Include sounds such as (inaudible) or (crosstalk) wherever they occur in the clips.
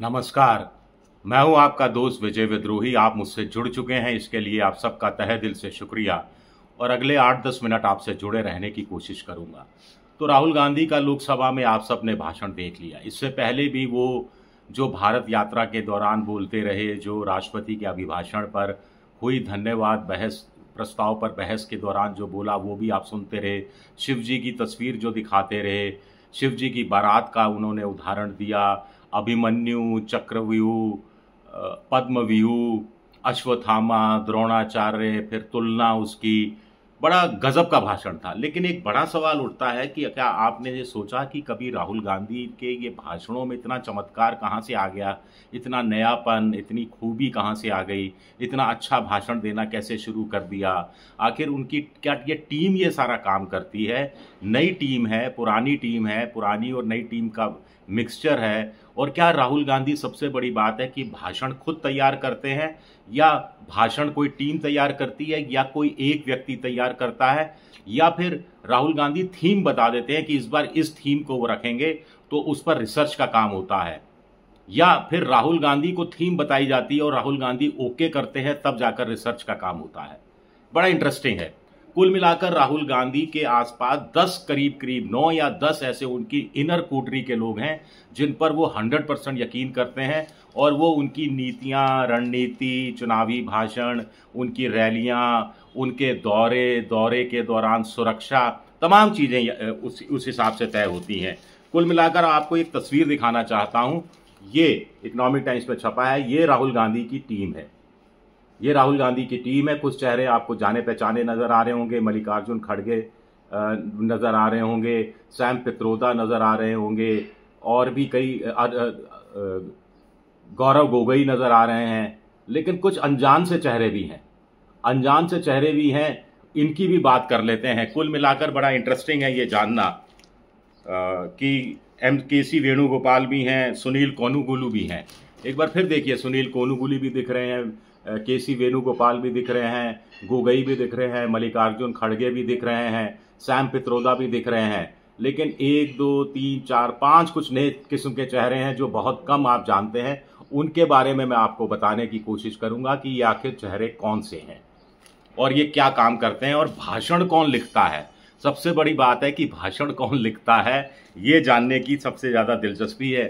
नमस्कार। मैं हूँ आपका दोस्त विजय विद्रोही। आप मुझसे जुड़ चुके हैं, इसके लिए आप सबका तहे दिल से शुक्रिया। और अगले आठ दस मिनट आपसे जुड़े रहने की कोशिश करूँगा। तो राहुल गांधी का लोकसभा में आप सबने भाषण देख लिया। इससे पहले भी वो जो भारत यात्रा के दौरान बोलते रहे, जो राष्ट्रपति के अभिभाषण पर हुई धन्यवाद बहस, प्रस्ताव पर बहस के दौरान जो बोला, वो भी आप सुनते रहे। शिव जी की तस्वीर जो दिखाते रहे शिव जी की बारात का उन्होंने उदाहरण दिया अभिमन्यु, चक्रव्यूह पद्मव्यूह, अश्वत्थामा, द्रोणाचार्य, फिर तुलना उसकी। बड़ा गजब का भाषण था। लेकिन एक बड़ा सवाल उठता है कि क्या आपने ये सोचा कि कभी राहुल गांधी के ये भाषणों में इतना चमत्कार कहाँ से आ गया? इतना नयापन, इतनी खूबी कहाँ से आ गई? इतना अच्छा भाषण देना कैसे शुरू कर दिया? आखिर उनकी क्या ये टीम ये सारा काम करती है? नई टीम है, पुरानी टीम है, पुरानी और नई टीम का मिक्सचर है। और क्या राहुल गांधी सबसे बड़ी बात है कि भाषण खुद तैयार करते हैं, या भाषण कोई टीम तैयार करती है, या कोई एक व्यक्ति तैयार करता है, या फिर राहुल गांधी थीम बता देते हैं कि इस बार इस थीम को वो रखेंगे तो उस पर रिसर्च का काम होता है। या फिर राहुल गांधी को थीम बताई जाती है और राहुल गांधी ओके करते हैं, तब जाकर रिसर्च का काम होता है। बड़ा इंटरेस्टिंग है। कुल मिलाकर राहुल गांधी के आसपास 10 करीब करीब 9 या 10 ऐसे उनकी इनर कोटरी के लोग हैं, जिन पर वो 100 परसेंट यकीन करते हैं और वो उनकी नीतियाँ, रणनीति, चुनावी भाषण, उनकी रैलियाँ, उनके दौरे दौरे के दौरान सुरक्षा, तमाम चीज़ें उस उस हिसाब से तय होती हैं। कुल मिलाकर आपको एक तस्वीर दिखाना चाहता हूँ। ये इकोनॉमिक टाइम्स में छपा है, ये राहुल गांधी की टीम है। ये राहुल गांधी की टीम है, कुछ चेहरे आपको जाने पहचाने नज़र आ रहे होंगे, मल्लिकार्जुन खड़गे नज़र आ रहे होंगे, सैम पित्रोदा नज़र आ रहे होंगे, और भी कई गौरव गोगई नज़र आ रहे हैं, लेकिन कुछ अनजान से चेहरे भी हैं। अनजान से चेहरे भी हैं, इनकी भी बात कर लेते हैं। कुल मिलाकर बड़ा इंटरेस्टिंग है ये जानना कि एम, के सी वेणुगोपाल भी हैं, सुनील कोनुगुलू भी हैं। एक बार फिर देखिए, सुनील कोनुगुली भी दिख रहे हैं के सी वेणुगोपाल भी दिख रहे हैं, गोगई भी दिख रहे हैं, मल्लिकार्जुन खड़गे भी दिख रहे हैं, सैम पित्रोदा भी दिख रहे हैं। लेकिन एक, दो, तीन, चार, पाँच कुछ नए किस्म के चेहरे हैं जो बहुत कम आप जानते हैं। उनके बारे में मैं आपको बताने की कोशिश करूँगा कि ये आखिर चेहरे कौन से हैं और ये क्या काम करते हैं और भाषण कौन लिखता है। सबसे बड़ी बात है कि भाषण कौन लिखता है, ये जानने की सबसे ज़्यादा दिलचस्पी है,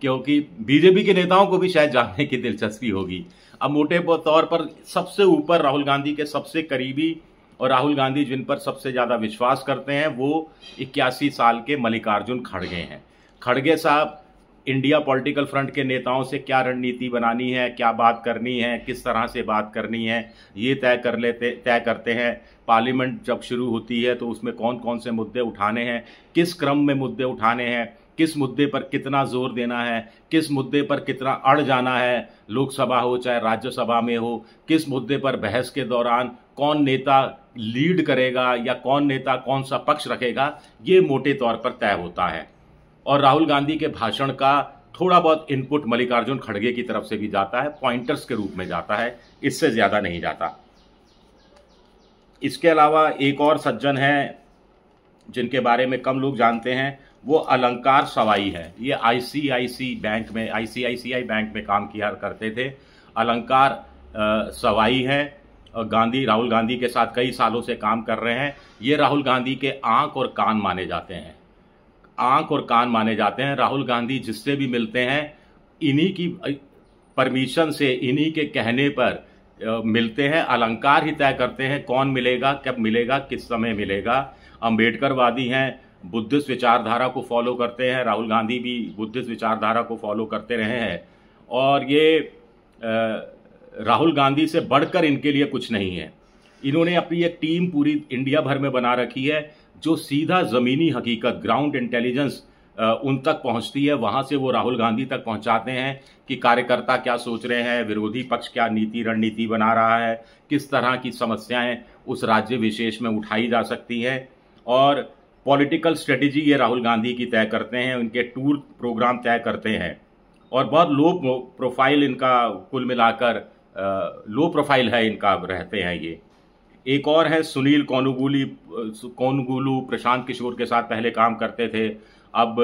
क्योंकि बीजेपी के नेताओं को भी शायद जानने की दिलचस्पी होगी। अब मोटे तौर पर सबसे ऊपर राहुल गांधी के सबसे करीबी और राहुल गांधी जिन पर सबसे ज़्यादा विश्वास करते हैं, वो इक्यासी साल के मल्लिकार्जुन खड़गे हैं। खड़गे साहब, इंडिया पॉलिटिकल फ्रंट के नेताओं से क्या रणनीति बनानी है, क्या बात करनी है, किस तरह से बात करनी है, ये तय कर लेते, तय करते हैं। पार्लियामेंट जब शुरू होती है तो उसमें कौन कौन से मुद्दे उठाने हैं, किस क्रम में मुद्दे उठाने हैं किस मुद्दे पर कितना ज़ोर देना है, किस मुद्दे पर कितना अड़ जाना है, लोकसभा हो चाहे राज्यसभा में हो, किस मुद्दे पर बहस के दौरान कौन नेता लीड करेगा या कौन नेता कौन सा पक्ष रखेगा, ये मोटे तौर पर तय होता है। और राहुल गांधी के भाषण का थोड़ा बहुत इनपुट मल्लिकार्जुन खड़गे की तरफ़ से भी जाता है पॉइंटर्स के रूप में जाता है, इससे ज़्यादा नहीं जाता। इसके अलावा एक और सज्जन है, जिनके बारे में कम लोग जानते हैं वो अलंकार सवाई है। ये आईसीआईसी बैंक में आईसीआईसीआई बैंक में काम किया करते थे। अलंकार सवाई है। गांधी, राहुल गांधी के साथ कई सालों से काम कर रहे हैं। ये राहुल गांधी के आँख और कान माने जाते हैं। आँख और कान माने जाते हैं। राहुल गांधी जिससे भी मिलते हैं, इन्हीं की परमिशन से इन्हीं के कहने पर मिलते हैं। अलंकार ही तय करते हैं कौन मिलेगा, कब मिलेगा, किस समय मिलेगा। अम्बेडकरवादी हैं बुद्धिस्ट विचारधारा को फॉलो करते हैं, राहुल गांधी भी बुद्धिस्ट विचारधारा को फॉलो करते रहे हैं। और ये राहुल गांधी से बढ़कर इनके लिए कुछ नहीं है। इन्होंने अपनी एक टीम पूरी इंडिया भर में बना रखी है, जो सीधा ज़मीनी हकीकत ग्राउंड इंटेलिजेंस उन तक पहुँचती है। वहाँ से वो राहुल गांधी तक पहुंचाते हैं कि कार्यकर्ता क्या सोच रहे हैं, विरोधी पक्ष क्या नीति, रणनीति बना रहा है, किस तरह की समस्याएँ उस राज्य विशेष में उठाई जा सकती हैं। और पॉलिटिकल स्ट्रेटेजी ये राहुल गांधी की तय करते हैं, उनके टूर प्रोग्राम तय करते हैं। और बहुत लो प्रोफ़ाइल इनका कुल मिलाकर लो प्रोफ़ाइल है इनका रहते हैं ये। एक और है सुनील कौनुगुली कौनगुलू, प्रशांत किशोर के साथ पहले काम करते थे। अब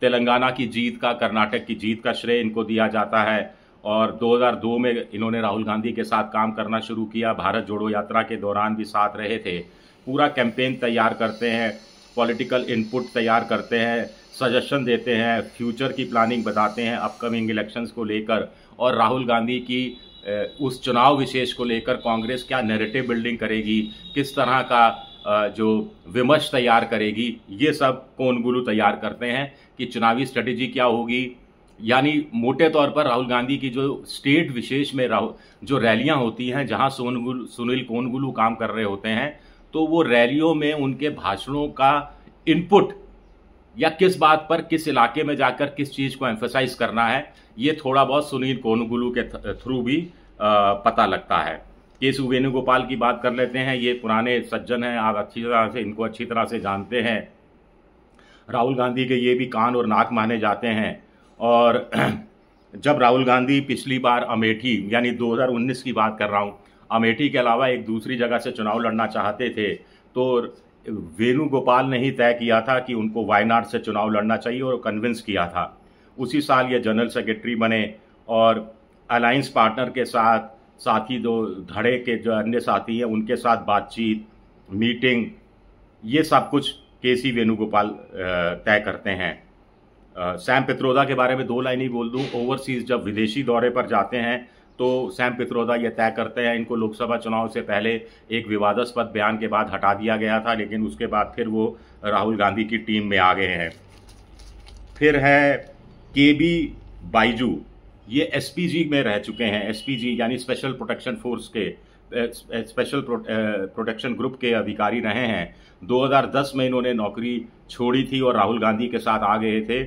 तेलंगाना की जीत का, कर्नाटक की जीत का श्रेय इनको दिया जाता है। और 2002 में इन्होंने राहुल गांधी के साथ काम करना शुरू किया। भारत जोड़ो यात्रा के दौरान भी साथ रहे थे। पूरा कैंपेन तैयार करते हैं। पॉलिटिकल इनपुट तैयार करते हैं सजेशन देते हैं फ्यूचर की प्लानिंग बताते हैं अपकमिंग इलेक्शंस को लेकर और राहुल गांधी की उस चुनाव विशेष को लेकर कांग्रेस क्या नैरेटिव बिल्डिंग करेगी, किस तरह का जो विमर्श तैयार करेगी, ये सब कोनगुलू तैयार करते हैं कि चुनावी स्ट्रेटेजी क्या होगी। यानी मोटे तौर पर राहुल गांधी की जो स्टेट विशेष में राहुल जो रैलियाँ होती हैं, जहाँ सोनगुल सुनील कोनगुलू काम कर रहे होते हैं तो वो रैलियों में उनके भाषणों का इनपुट या किस बात पर किस इलाके में जाकर किस चीज़ को एम्फोसाइज करना है, ये थोड़ा बहुत सुनील कोनगुलू के थ्रू भी पता लगता है। केसु वेणुगोपाल की बात कर लेते हैं, ये पुराने सज्जन हैं, आप अच्छी तरह से, इनको अच्छी तरह से जानते हैं। राहुल गांधी के ये भी कान और नाक माने जाते हैं। और (clears throat) जब राहुल गांधी पिछली बार अमेठी, यानी 2019 की बात कर रहा हूँ अमेठी के अलावा एक दूसरी जगह से चुनाव लड़ना चाहते थे तो वेणुगोपाल ने ही तय किया था कि उनको वायनाड से चुनाव लड़ना चाहिए और कन्विंस किया था। उसी साल ये जनरल सेक्रेटरी बने और अलायंस पार्टनर के साथ साथी दो, धड़े के जो अन्य साथी हैं, उनके साथ बातचीत मीटिंग ये सब कुछ के सी वेणुगोपाल तय करते हैं। सैम पित्रोदा के बारे में दो लाइन ही बोल दूँ। ओवरसीज जब विदेशी दौरे पर जाते हैं तो सैम पित्रोदा ये तय करते हैं, इनको लोकसभा चुनाव से पहले एक विवादास्पद बयान के बाद हटा दिया गया था, लेकिन उसके बाद फिर वो राहुल गांधी की टीम में आ गए हैं। फिर है के बी बाइजू ये एसपीजी में रह चुके हैं, एसपीजी यानी स्पेशल प्रोटेक्शन फोर्स के स्पेशल प्रोटेक्शन ग्रुप के अधिकारी रहे हैं। 2010 में इन्होंने नौकरी छोड़ी थी और राहुल गांधी के साथ आ गए थे।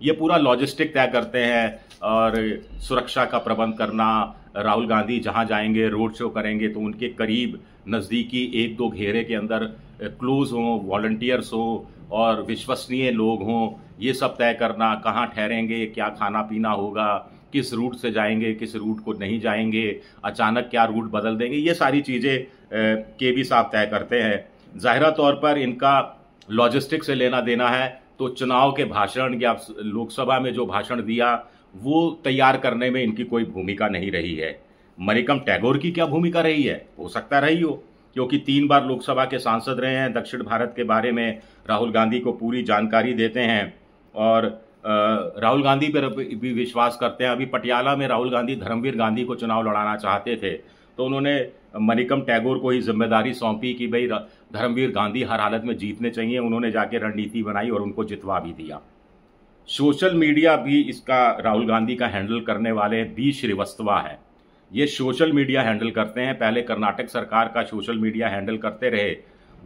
ये पूरा लॉजिस्टिक तय करते हैं और सुरक्षा का प्रबंध करना, राहुल गांधी जहाँ जाएँगे रोड शो करेंगे तो उनके करीब नज़दीकी एक दो घेरे के अंदर क्लोज हों वॉल्टियर्स हों और विश्वसनीय लोग हों, ये सब तय करना, कहाँ ठहरेंगे, क्या खाना पीना होगा, किस रूट से जाएँगे, किस रूट को नहीं जाएँगे, अचानक क्या रूट बदल देंगे, ये सारी चीज़ें के भी साहब तय करते हैं। ज़ाहिरा तौर पर इनका लॉजिस्टिक से लेना देना है तो चुनाव के भाषण या लोकसभा में जो भाषण दिया, वो तैयार करने में इनकी कोई भूमिका नहीं रही है। मरिकम टैगोर की क्या भूमिका रही है? हो सकता रही हो, क्योंकि तीन बार लोकसभा के सांसद रहे हैं, दक्षिण भारत के बारे में राहुल गांधी को पूरी जानकारी देते हैं, और राहुल गांधी पर भी विश्वास करते हैं। अभी पटियाला में राहुल गांधी, धर्मवीर गांधी को चुनाव लड़ाना चाहते थे तो उन्होंने मनिकम टैगोर को ही ज़िम्मेदारी सौंपी कि भाई धर्मवीर गांधी हर हालत में जीतने चाहिए, उन्होंने जाके रणनीति बनाई और उनको जितवा भी दिया। सोशल मीडिया भी इसका, राहुल गांधी का हैंडल करने वाले बी श्रीवस्तवा है। ये सोशल मीडिया हैंडल करते हैं। पहले कर्नाटक सरकार का सोशल मीडिया हैंडल करते रहे।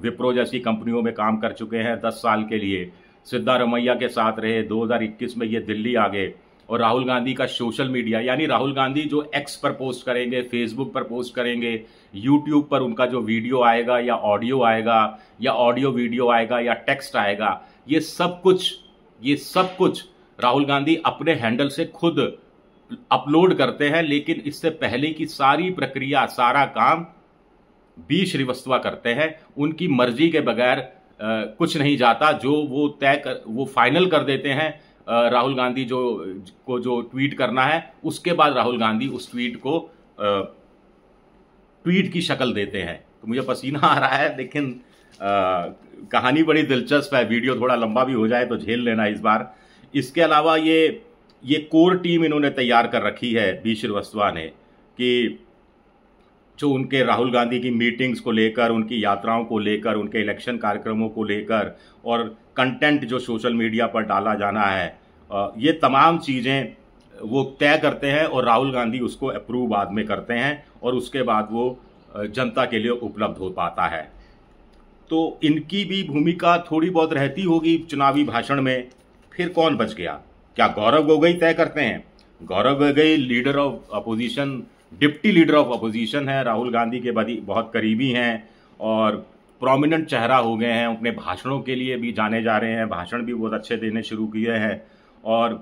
विप्रो जैसी कंपनियों में काम कर चुके हैं दस साल के लिए। सिद्धारमैया के साथ रहे। 2021 में ये दिल्ली आ गए। और राहुल गांधी का सोशल मीडिया, यानी राहुल गांधी जो एक्स पर पोस्ट करेंगे फेसबुक पर पोस्ट करेंगे यूट्यूब पर उनका जो वीडियो आएगा या ऑडियो आएगा, या ऑडियो वीडियो आएगा या टेक्स्ट आएगा, ये सब कुछ, ये सब कुछ राहुल गांधी अपने हैंडल से खुद अपलोड करते हैं, लेकिन इससे पहले की सारी प्रक्रिया, सारा काम बी श्रीवस्तवा करते हैं। उनकी मर्ज़ी के बगैर कुछ नहीं जाता। जो वो तय कर, वो फाइनल कर देते हैं राहुल गांधी जो, को जो ट्वीट करना है, उसके बाद राहुल गांधी उस ट्वीट को ट्वीट की शक्ल देते हैं। तो मुझे पसीना आ रहा है, लेकिन कहानी बड़ी दिलचस्प है, वीडियो थोड़ा लंबा भी हो जाए तो झेल लेना इस बार। इसके अलावा ये ये कोर टीम इन्होंने तैयार कर रखी है, बी श्रीवस्तवा ने, कि जो उनके राहुल गांधी की मीटिंग्स को लेकर, उनकी यात्राओं को लेकर, उनके इलेक्शन कार्यक्रमों को लेकर और कंटेंट जो सोशल मीडिया पर डाला जाना है ये तमाम चीज़ें वो तय करते हैं और राहुल गांधी उसको अप्रूव बाद में करते हैं और उसके बाद वो जनता के लिए उपलब्ध हो पाता है। तो इनकी भी भूमिका थोड़ी बहुत रहती होगी चुनावी भाषण में, फिर कौन बच गया? क्या गौरव गोगई तय करते हैं? Gaurav Gogoi leader of opposition deputy leader of opposition है, राहुल गांधी के बदी बहुत करीबी हैं और प्रोमिनेंट चेहरा हो गए हैं, अपने भाषणों के लिए भी जाने जा रहे हैं, भाषण भी बहुत अच्छे देने शुरू किए हैं और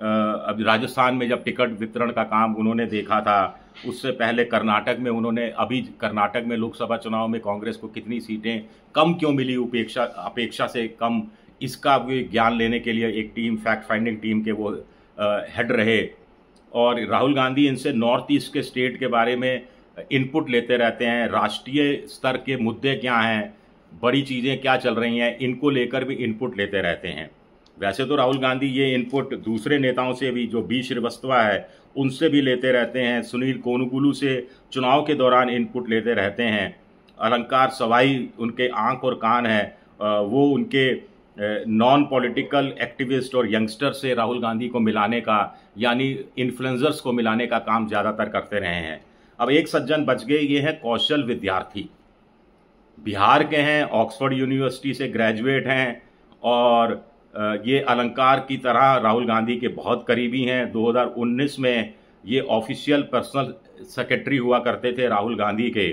अब राजस्थान में जब टिकट वितरण का काम उन्होंने देखा था, उससे पहले कर्नाटक में उन्होंने, अभी कर्नाटक में लोकसभा चुनाव में कांग्रेस को कितनी सीटें कम क्यों मिली उपेक्षा, अपेक्षा से कम, इसका भी ज्ञान लेने के लिए एक टीम फैक्ट फाइंडिंग टीम के वो हेड रहे। और राहुल गांधी इनसे नॉर्थ ईस्ट के स्टेट के बारे में इनपुट लेते रहते हैं। राष्ट्रीय स्तर के मुद्दे क्या हैं? बड़ी चीज़ें क्या चल रही हैं? इनको लेकर भी इनपुट लेते रहते हैं। वैसे तो राहुल गांधी ये इनपुट दूसरे नेताओं से भी, जो बी श्रीवस्तवा है, उनसे भी लेते रहते हैं। सुनील कोनुकुलू से चुनाव के दौरान इनपुट लेते रहते हैं। अलंकार सवाई उनके आँख और कान है। वो उनके नॉन पॉलिटिकल एक्टिविस्ट और यंगस्टर से राहुल गांधी को मिलाने का, यानी इन्फ्लुएंसर्स को मिलाने का काम ज़्यादातर करते रहे हैं। अब एक सज्जन बच गए, ये है कौशल विद्यार्थी। बिहार के हैं, ऑक्सफोर्ड यूनिवर्सिटी से ग्रेजुएट हैं, और ये अलंकार की तरह राहुल गांधी के बहुत करीबी हैं। 2019 में ये ऑफिशियल पर्सनल सेक्रेटरी हुआ करते थे राहुल गांधी के।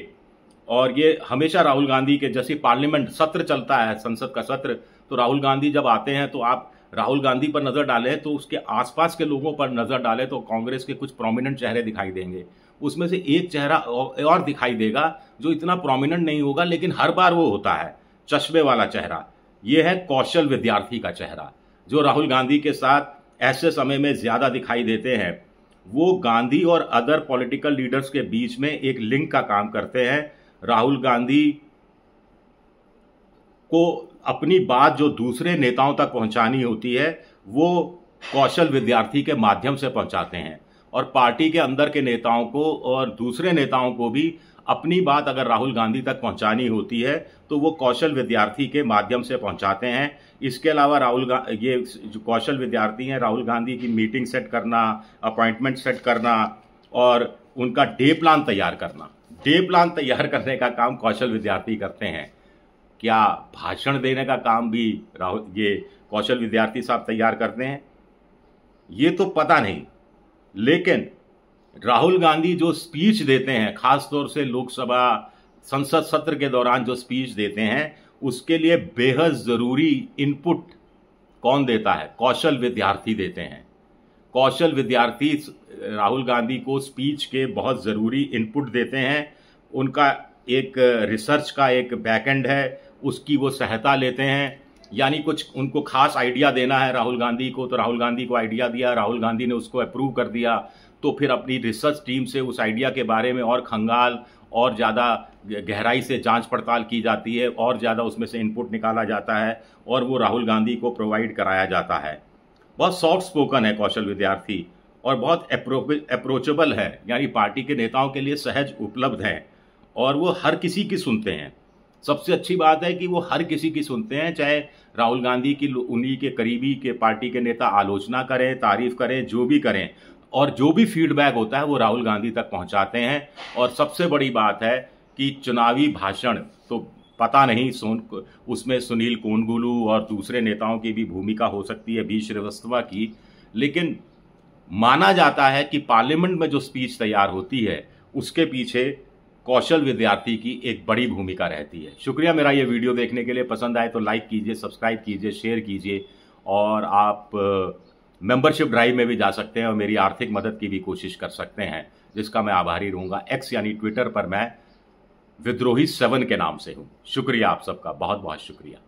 और ये हमेशा राहुल गांधी के, जैसे पार्लियामेंट सत्र चलता है, संसद का सत्र तो राहुल गांधी जब आते हैं तो आप राहुल गांधी पर नज़र डालें तो उसके आसपास के लोगों पर नज़र डालें तो कांग्रेस के कुछ प्रोमिनेंट चेहरे दिखाई देंगे। उसमें से एक चेहरा और दिखाई देगा, जो इतना प्रोमिनेंट नहीं होगा, लेकिन हर बार वो होता है, चश्मे वाला चेहरा। ये है कौशल विद्यार्थी का चेहरा, जो राहुल गांधी के साथ ऐसे समय में ज़्यादा दिखाई देते हैं। वो गांधी और अदर पॉलिटिकल लीडर्स के बीच में एक लिंक का काम करते हैं। राहुल गांधी को अपनी बात जो दूसरे नेताओं तक पहुंचानी होती है, वो कौशल विद्यार्थी के माध्यम से पहुंचाते हैं। और पार्टी के अंदर के नेताओं को और दूसरे नेताओं को भी अपनी बात अगर राहुल गांधी तक पहुंचानी होती है तो वो कौशल विद्यार्थी के माध्यम से पहुंचाते हैं। इसके अलावा राहुल ये जो कौशल विद्यार्थी हैं, राहुल गांधी की मीटिंग सेट करना, अपॉइंटमेंट सेट करना और उनका डे प्लान तैयार करना। डे प्लान तैयार करने का काम कौशल विद्यार्थी करते हैं। क्या भाषण देने का काम भी राहुल, ये कौशल विद्यार्थी साहब तैयार करते हैं? ये तो पता नहीं। लेकिन राहुल गांधी जो स्पीच देते हैं, खासतौर से लोकसभा संसद सत्र के दौरान जो स्पीच देते हैं, उसके लिए बेहद ज़रूरी इनपुट कौन देता है? कौशल विद्यार्थी देते हैं। कौशल विद्यार्थी राहुल गांधी को स्पीच के बहुत ज़रूरी इनपुट देते हैं। उनका एक रिसर्च का एक बैकएंड है। उसकी वो सहायता लेते हैं। यानी कुछ उनको खास आइडिया देना है राहुल गांधी को तो राहुल गांधी को आइडिया दिया, राहुल गांधी ने उसको अप्रूव कर दिया। तो फिर अपनी रिसर्च टीम से उस आइडिया के बारे में और खंगाल, और ज़्यादा गहराई से जाँच पड़ताल की जाती है, और ज़्यादा उसमें से इनपुट निकाला जाता है, और वो राहुल गांधी को प्रोवाइड कराया जाता है। बहुत सॉफ्ट स्पोकन है कौशल विद्यार्थी, और बहुत अप्रोचेबल है। यानी पार्टी के नेताओं के लिए सहज उपलब्ध हैं, और वो हर किसी की सुनते हैं। सबसे अच्छी बात है कि वो हर किसी की सुनते हैं, चाहे राहुल गांधी की उन्हीं के करीबी के पार्टी के नेता आलोचना करें, तारीफ़ करें, जो भी करें, और जो भी फीडबैक होता है वो राहुल गांधी तक पहुंचाते हैं। और सबसे बड़ी बात है कि चुनावी भाषण तो पता नहीं सोन, उसमें सुनील कोनगुलू और दूसरे नेताओं की भी भूमिका हो सकती है बी श्रीवास्तवा की। लेकिन माना जाता है कि पार्लियामेंट में जो स्पीच तैयार होती है, उसके पीछे कौशल विद्यार्थी की एक बड़ी भूमिका रहती है। शुक्रिया मेरा ये वीडियो देखने के लिए। पसंद आए तो लाइक कीजिए सब्सक्राइब कीजिए शेयर कीजिए और आप मेंबरशिप ड्राइव में भी जा सकते हैं और मेरी आर्थिक मदद की भी कोशिश कर सकते हैं, जिसका मैं आभारी रहूँगा। एक्स यानी ट्विटर पर मैं विद्रोही सेवन के नाम से हूँ। शुक्रिया आप सबका। बहुत बहुत शुक्रिया।